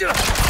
Need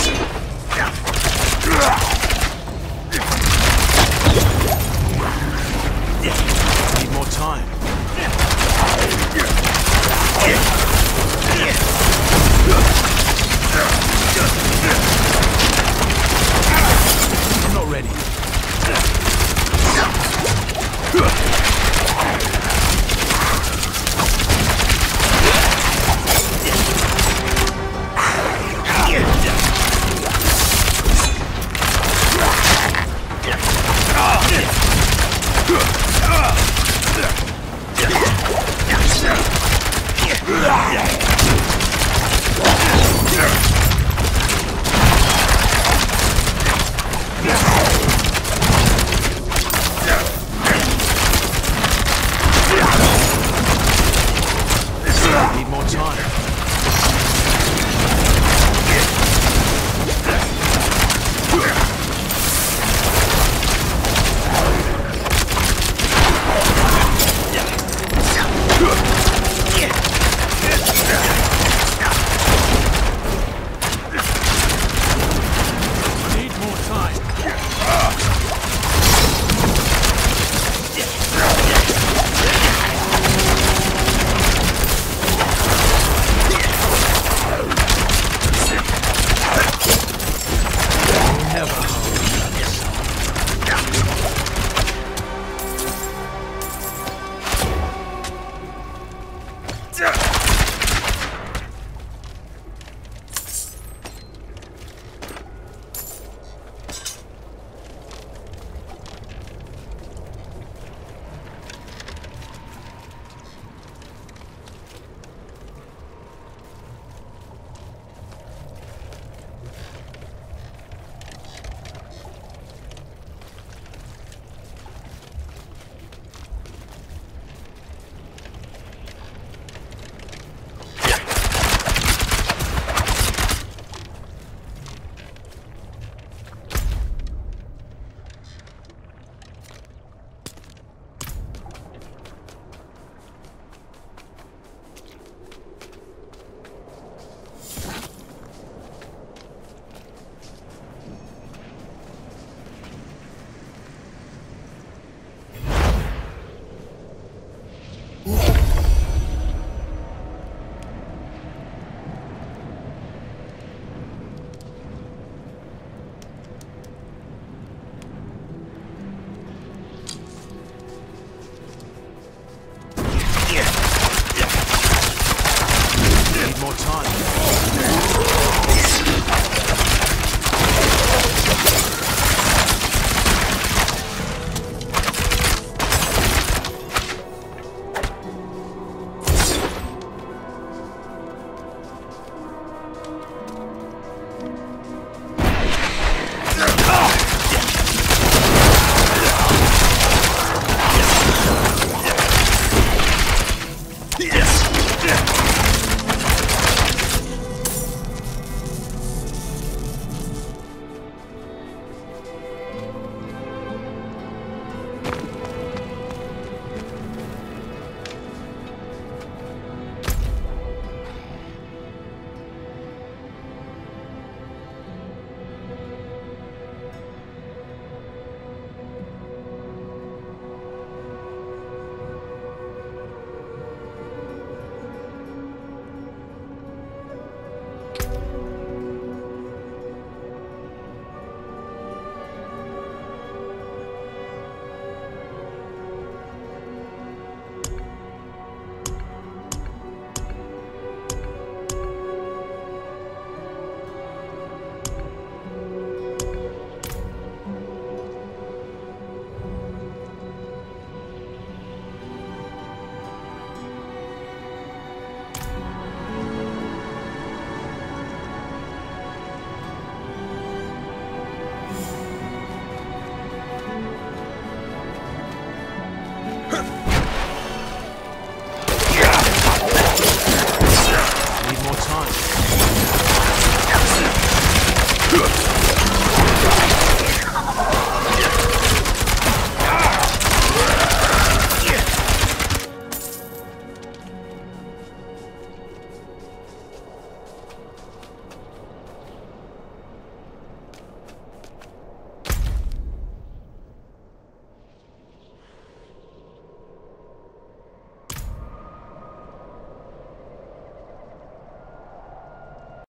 Listen.